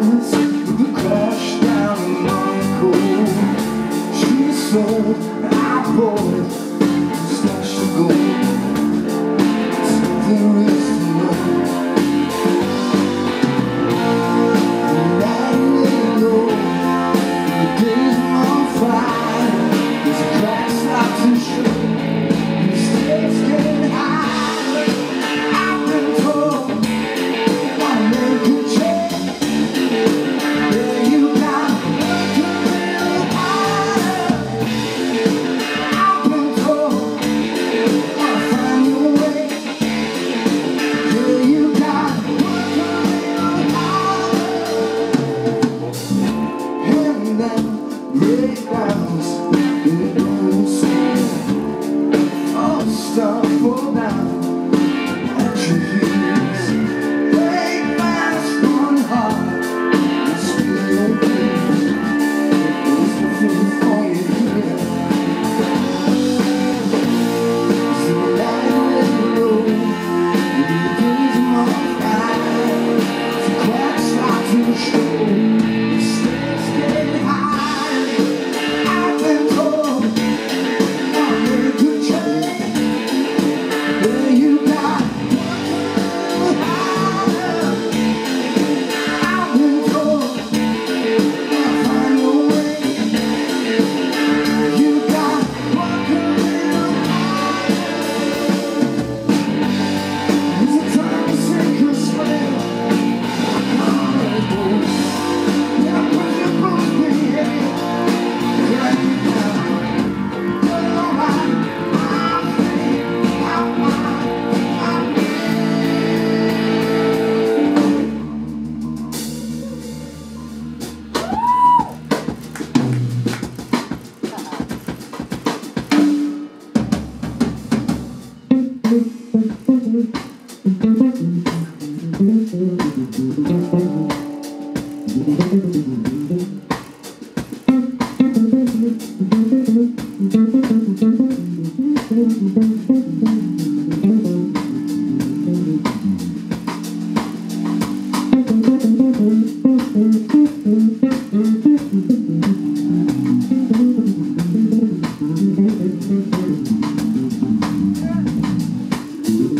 wheels crash down cold. She sold apple.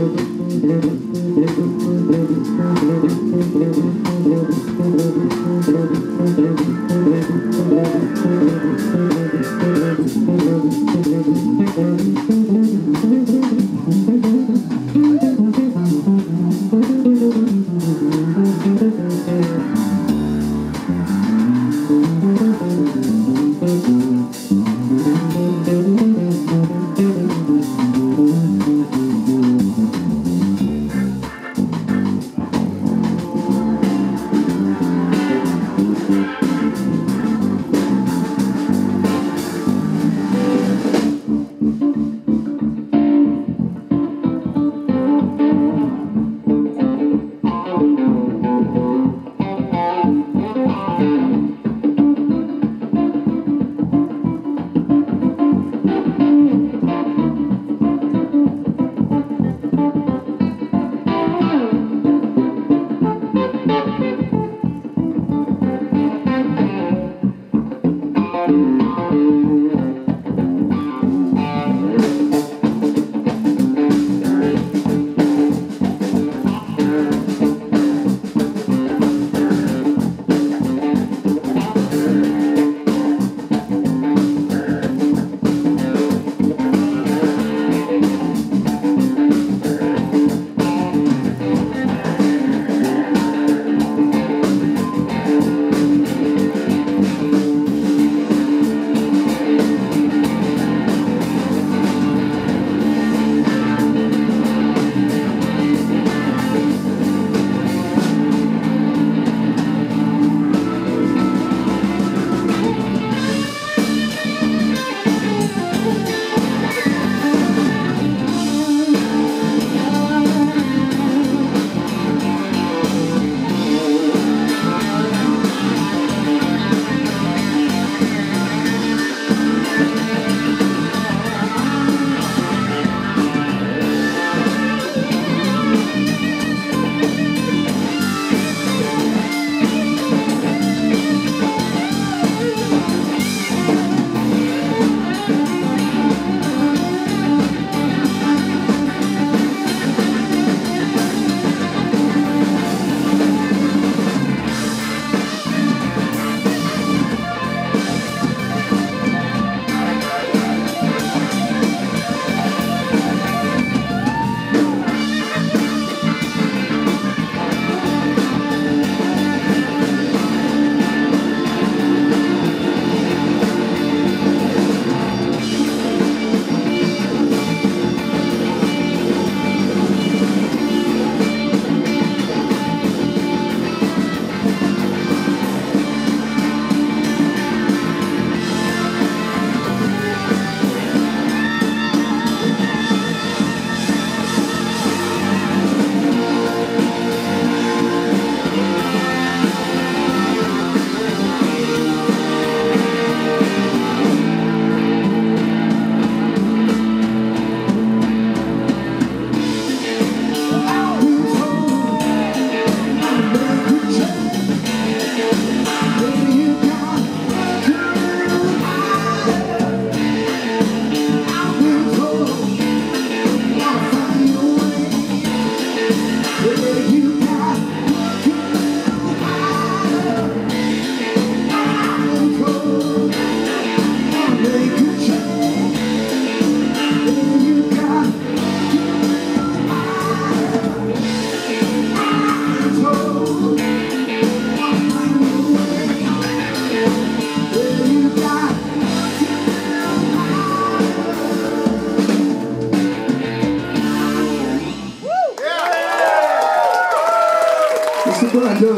Thank you.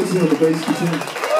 Quality on the bass guitar.